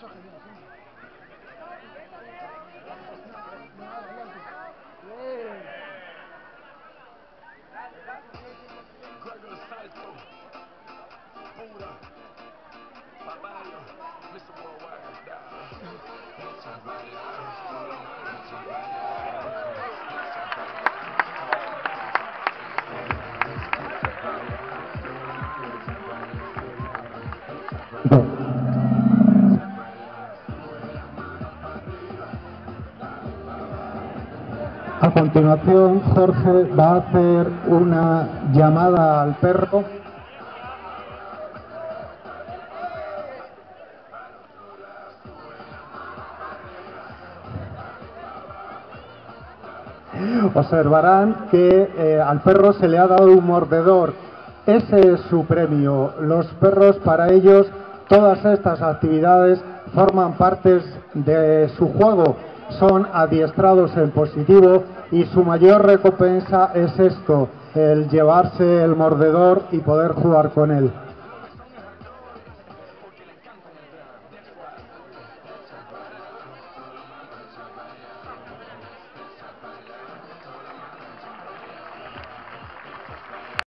Gregor Salto, A continuación, Jorge va a hacer una llamada al perro. Observarán que eh, al perro se le ha dado un mordedor. Ese es su premio. Los perros, para ellos, todas estas actividades forman partes de su juego son adiestrados en positivo y su mayor recompensa es esto, el llevarse el mordedor y poder jugar con él.